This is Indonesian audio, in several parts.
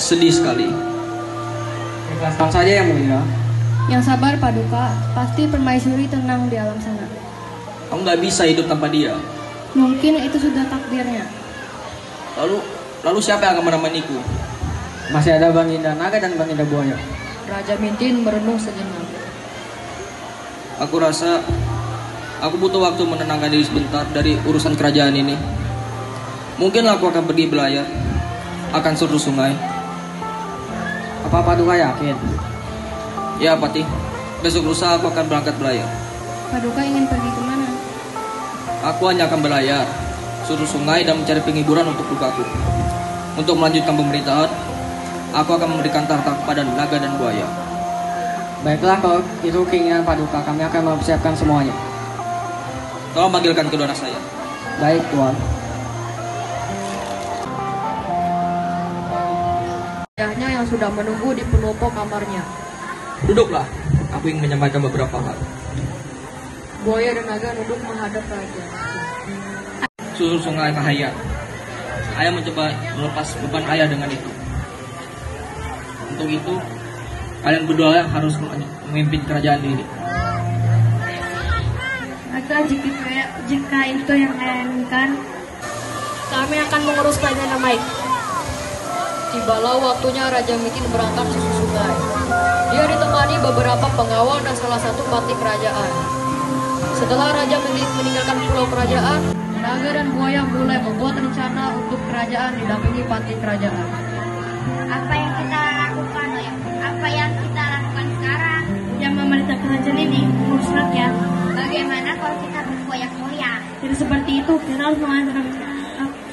sedih sekali. Ikhlaskan saja yang mulia. Yang sabar Paduka, pasti permaisuri tenang di alam sana. Aku nggak bisa hidup tanpa dia. Mungkin itu sudah takdirnya. Lalu, lalu siapa yang akan menemaniku? Masih ada Bang Indah Naga dan Bang Indah Buaya. Raja Mintin merenung sejenak. Aku rasa aku butuh waktu menenangkan diri sebentar dari urusan kerajaan ini. Mungkin aku akan pergi belayar, akan surut sungai. Apa Paduka yakin? Ya, Patih. Besok lusa aku akan berangkat belayar. Paduka ingin pergi ke mana? Aku hanya akan belayar, surut sungai dan mencari penghiburan untuk lukaku. Untuk melanjutkan pemerintahan, aku akan memberikan tahta kepada naga dan buaya. Baiklah kalau itu keinginan Paduka, kami akan mempersiapkan semuanya. Tolong panggilkan kedua anak saya. Baik, Tuan. Yang sudah menunggu di pendopo kamarnya. Duduklah, aku ingin menyampaikan beberapa hal. Buaya dan naga duduk menghadap raja. Susur sungai Kahaya. Ayah mencoba melepas beban ayah dengan itu. Untuk itu, kalian berdua harus memimpin kerajaan ini. Atau jika, jika itu yang ayah inginkan, kami akan mengurus kerajaan yang baik. Tibalah waktunya Raja Mitin berangkat ke sungai. Dia ditemani beberapa pengawal dan salah satu patih kerajaan. Setelah Raja Mitin meninggalkan pulau kerajaan, naga dan buaya mulai membuat rencana untuk kerajaan didampingi patih kerajaan. Apa yang kita lakukan? Apa yang kita lakukan sekarang? Yang memerintah kerajaan ini mengurus rakyat. Bagaimana kalau kita berbuaya mulia? Tidak seperti itu. Kita harus mengatur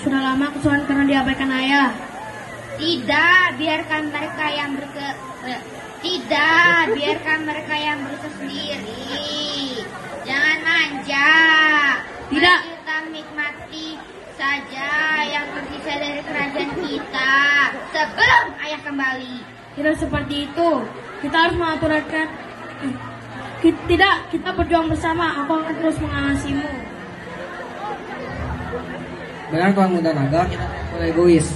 sudah lama kesulitan karena diabaikan ayah. Tidak, biarkan mereka yang berke eh, tidak, biarkan mereka yang berusaha sendiri. Jangan manja. Tidak. Mari kita nikmati saja yang tersisa dari kerajaan kita sebelum ayah kembali. Tidak seperti itu. Kita harus mengaturkan. eh, Tidak, kita berjuang bersama. Aku akan terus mengawasimu. Benar Tuan Muda Naga, mulai egois.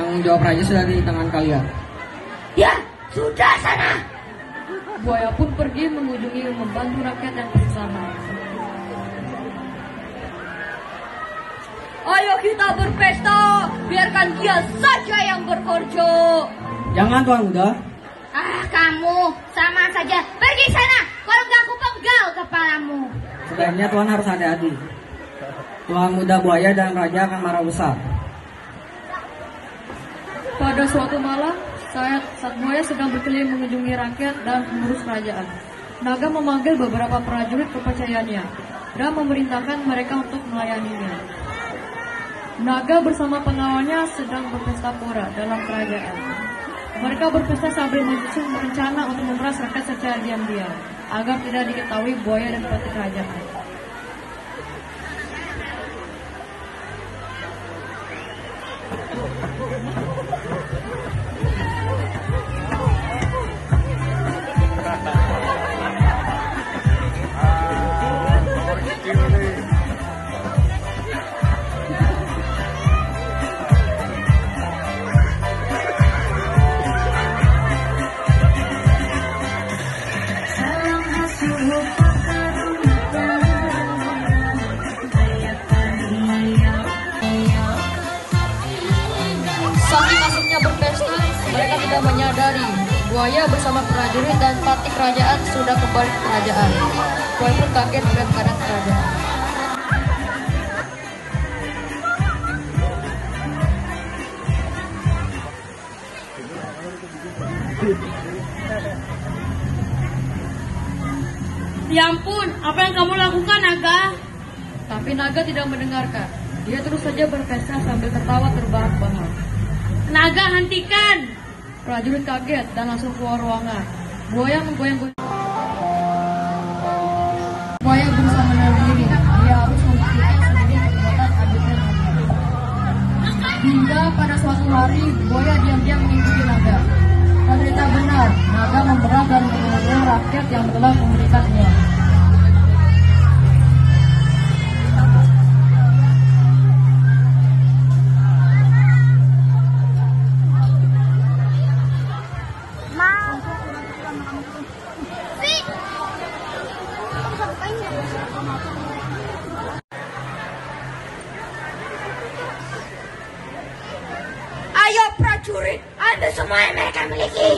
Tanggung jawab raja sudah di tangan kalian. Ya, sudah sana. Buaya pun pergi mengunjungi membantu rakyat yang bersama. Ayo kita berpesta, biarkan dia saja yang berkorjo. Jangan Tuan Muda. Ah, kamu sama saja. Pergi sana. Kalau enggak aku penggal kepalamu. Sebaiknya Tuan harus hati-hati. Tuan Muda Buaya dan Raja akan marah besar. Pada suatu malam, saat buaya sedang berkeliling mengunjungi rakyat dan mengurus kerajaan. Naga memanggil beberapa prajurit kepercayaannya dan memerintahkan mereka untuk melayaninya. Naga bersama pengawalnya sedang berpesta pora dalam kerajaan. Mereka berpesta sambil menyusun rencana untuk memeras rakyat secara diam-diam agar tidak diketahui buaya dan peti kerajaan. Saking buaya bersama prajurit dan patih kerajaan sudah kembali ke kerajaan. Buaya pun kaget melihat keadaan kerajaan. Ya ampun, apa yang kamu lakukan, Naga? Tapi naga tidak mendengarkan. Dia terus saja berpesta sambil tertawa terbahak-bahak. Naga, hentikan! Prajurit kaget dan langsung keluar ruangan. Buaya menggoyang-goyang. Buaya berusaha menahan diri. Dia harus membuktikan sendiri perbuatan adiknya. Hingga pada suatu hari, buaya diam-diam mengikuti naga. Ternyata benar, naga memberat dan mengeluarkan rakyat yang telah memberikannya. Prajurit, ambil semua yang mereka miliki.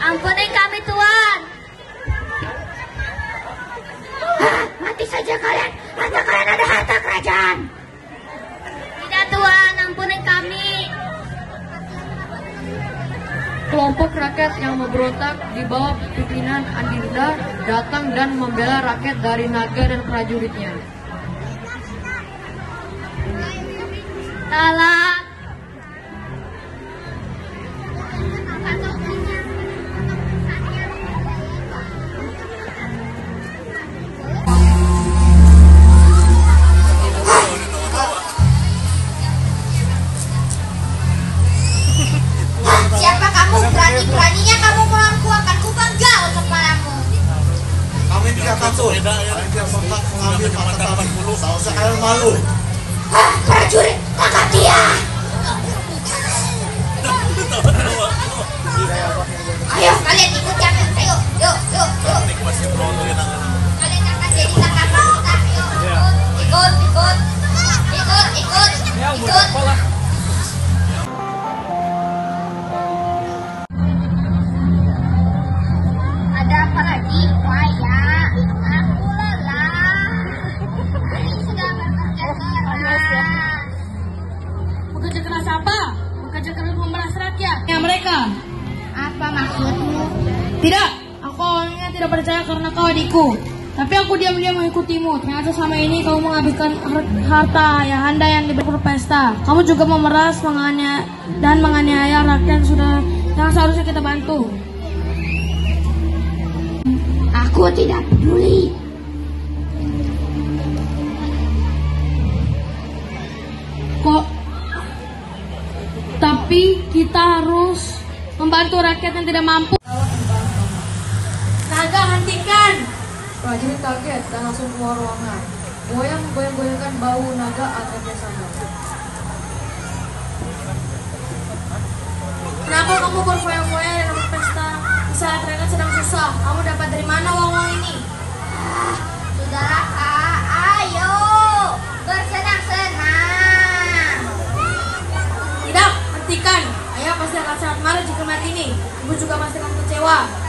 Ampuni kami Tuan. Hah, mati saja kalian. Harta kalian ada harta kerajaan. Tidak Tuan, ampuni kami. Kelompok rakyat yang memberontak di bawah pimpinan Andinda datang dan membela rakyat dari naga dan prajuritnya. Salah. Siapa kamu? Berani-beraninya kamu melawanku akan kubanggal kepalamu. Kami tidak takut. Kami tidak sontak mengambil mata kami. Sausnya kalian malu. Hah, prajurit, dia. Ayo kalian ikut kami. Ayo, yuk, yuk, yuk. Kalian akan jadi tangkapan kita. Yuk, ikut, ikut, ikut, ikut, ikut. Karena kau adikku. Tapi aku diam-diam mengikutimu. Ternyata selama ini kamu menghabiskan har- harta ayahanda yang diberi berpesta. Kamu juga memeras menganiaya dan menganiaya rakyat yang sudah yang seharusnya kita bantu. Aku tidak peduli. Kok tapi kita harus membantu rakyat yang tidak mampu. Hentikan! Prajurit kaget dan langsung keluar ruangan. Goyang goyang-goyangkan bau naga atapnya sana. Kenapa kamu berfoya-foya dalam pesta? Di saat rakyat sedang susah. Kamu dapat dari mana uang-uang ini? Saudara kak, ayo bersenang-senang. Tidak, hentikan. Ayah pasti akan sangat marah jika melihat ini. Ibu juga pasti akan kecewa.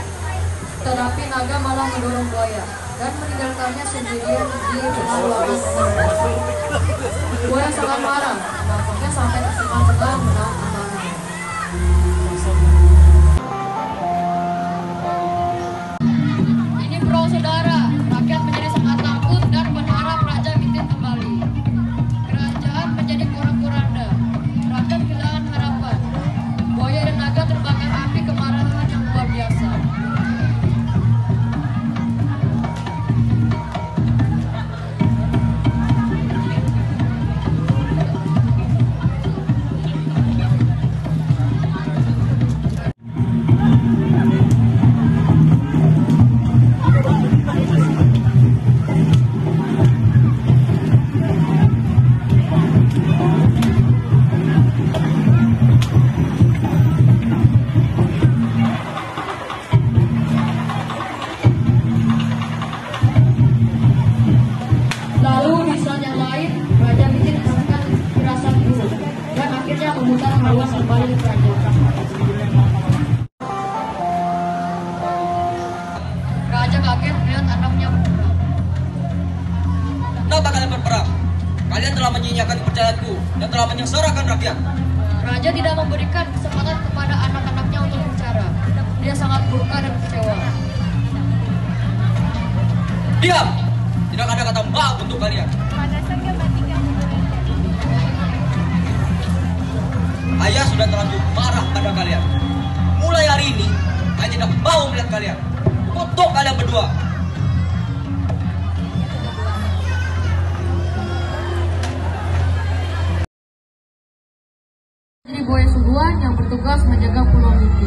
Tetapi naga malah mendorong buaya dan meninggalkannya sendirian di ruangan. Memutar haluan kembali ke kerajaan. Raja kaget melihat anaknya berperang. Kenapa kalian berperang? Kalian telah menyia-nyiakan kepercayaanku dan telah menyengsarakan rakyat. Raja tidak memberikan kesempatan kepada anak-anaknya untuk bicara. Dia sangat murka dan kecewa. Diam! Tidak ada kata maaf untuk kalian. Ayah sudah terlalu marah pada kalian. Mulai hari ini, ayah tidak mau melihat kalian. Kutuk kalian berdua. Ini boy sebuah yang bertugas menjaga Pulau itu.